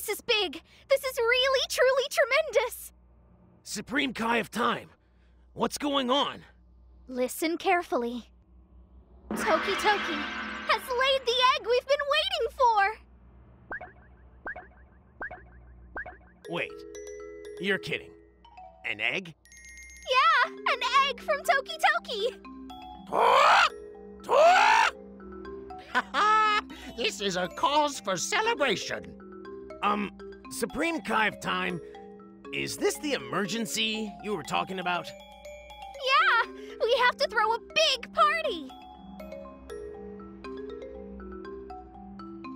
this is big! This is really, truly tremendous! Supreme Kai of Time, what's going on? Listen carefully. Toki Toki has laid the egg we've been waiting for! Wait, you're kidding. An egg? Yeah, an egg from Toki Toki! this is a cause for celebration. Um, Supreme Kai of Time, is this the emergency you were talking about? Yeah, we have to throw a big party.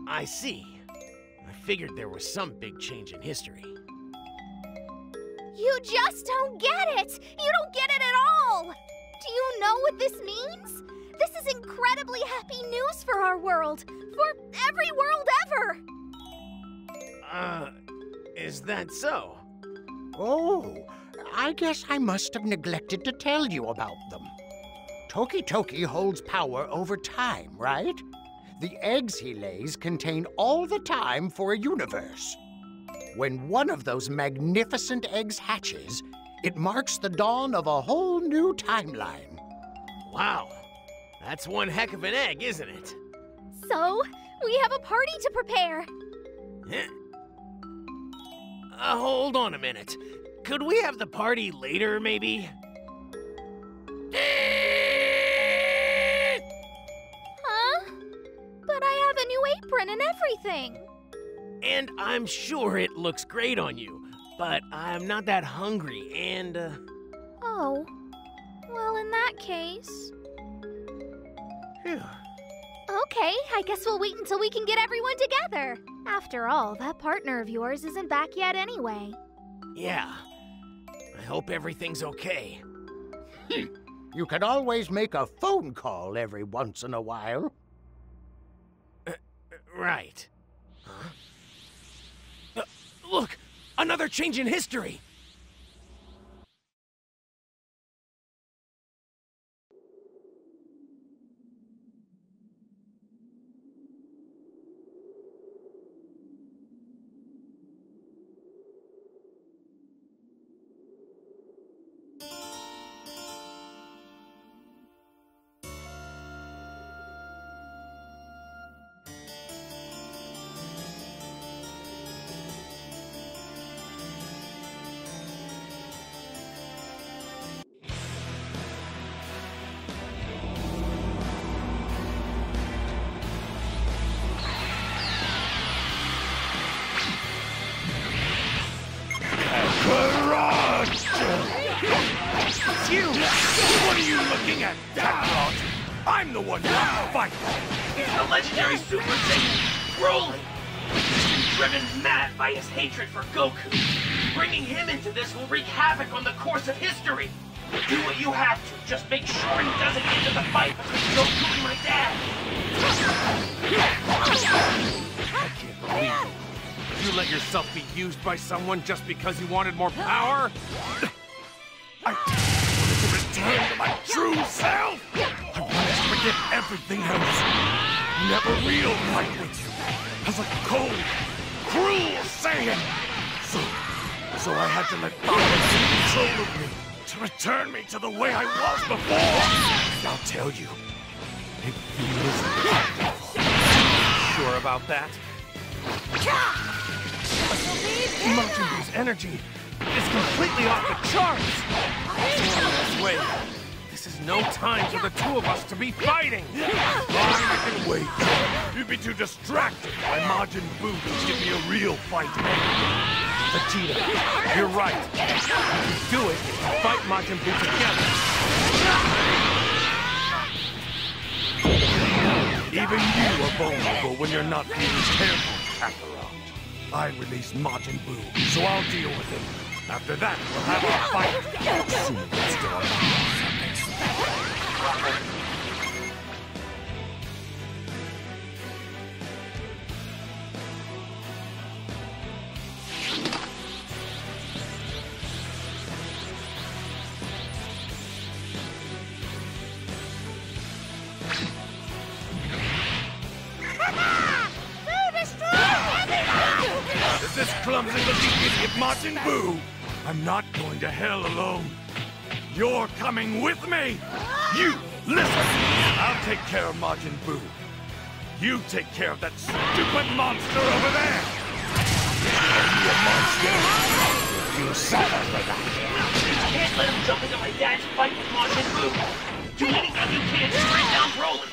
I see. I figured there was some big change in history. You just don't get it! You don't get it at all! Do you know what this means? This is incredibly happy news for our world! For every world ever! Uh, is that so? Oh, I guess I must have neglected to tell you about them. Toki Toki holds power over time, right? The eggs he lays contain all the time for a universe. When one of those magnificent eggs hatches, it marks the dawn of a whole new timeline. Wow, that's one heck of an egg, isn't it? So, we have a party to prepare. Uh, hold on a minute. Could we have the party later, maybe? Huh? But I have a new apron and everything. And I'm sure it looks great on you, but I'm not that hungry and, uh... Oh. Well, in that case... Phew. Okay, I guess we'll wait until we can get everyone together. After all, that partner of yours isn't back yet anyway. Yeah. I hope everything's okay. You can always make a phone call every once in a while. Uh, right. Huh? Uh, look! Another change in history! The one wants fight! He's the legendary Super Saiyan, Broly! He's been driven mad by his hatred for Goku. Bringing him into this will wreak havoc on the course of history. Do what you have to, just make sure he doesn't get into the fight between Goku and my dad. I can't believe it. You let yourself be used by someone just because you wanted more power? I wanted to return to my true self! I forget everything else. Never real fight with you. As a cold, cruel Saiyan. So, so I had to let power take control of me. To return me to the way I was before. I'll tell you. It feels wonderful. Sure about that? Majin Buu's energy is completely off the charts! Wait, this is no time for the two of us to be fighting! Fine, I can wait. You'd be too distracted by Majin Buu to give me a real fight. Vegeta, you're right. We do it, fight Majin Buu together. Even you are vulnerable when you're not being careful, Kakarot. I released Majin Buu, so I'll deal with him. After that, we'll have our fight. Assuming this clumsy looking idiot Majin Buu! I'm not going to hell alone. You're coming with me! You, listen! I'll take care of Majin Buu. You take care of that stupid monster over there! You a monster! You settle for that! You can't let him jump into my dad's fight with Majin Buu. Do anything you can to bring down Broly.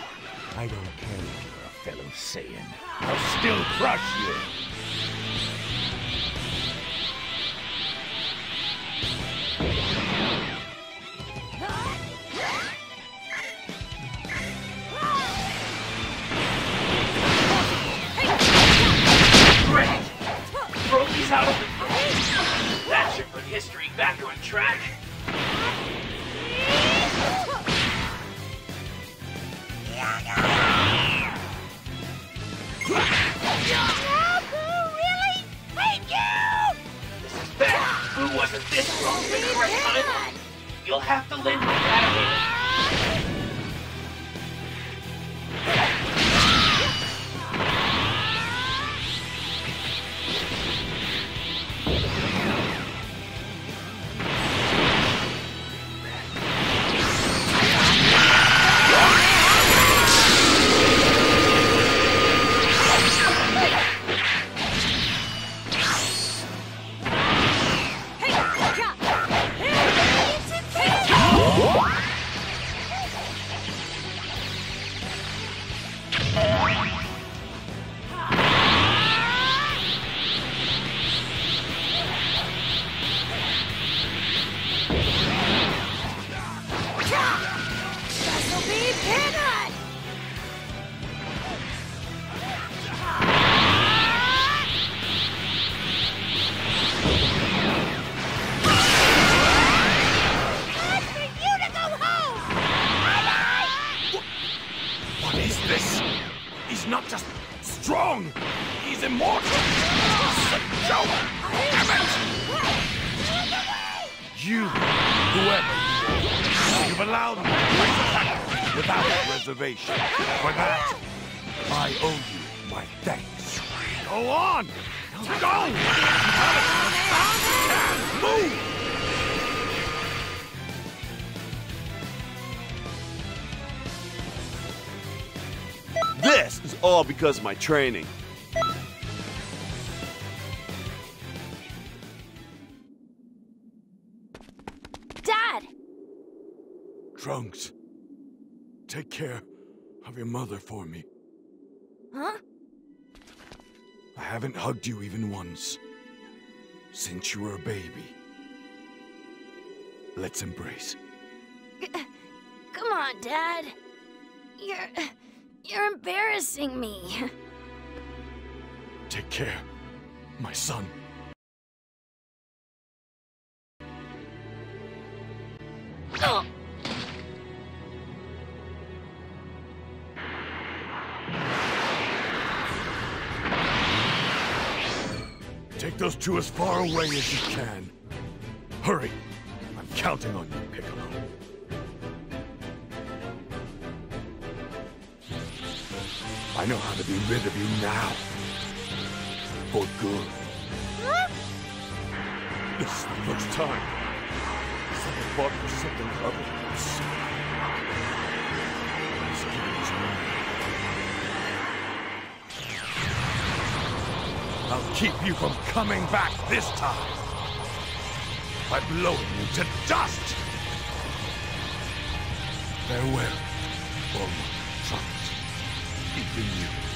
I don't care if you're a fellow Saiyan. I'll still crush you! Buu wasn't this the correct time. You'll have to lend me that strong, he's immortal! A joke! Damn it! You, whoever you are, you've allowed me to without reservation. For that, I owe you my thanks. Go on! Go! Move! This is all because of my training. Dad! Trunks, take care of your mother for me. Huh? I haven't hugged you even once. Since you were a baby. Let's embrace. Come on, Dad. You're... You're embarrassing me. Take care, my son. Take those two as far away as you can. Hurry. I'm counting on you, Piccolo. I know how to be rid of you now. For good. This is the first time. Someone fought for something other than himself. He's giving his life. I'll keep you from coming back this time. By blowing you to dust. Farewell, Bulma, Trunks, you.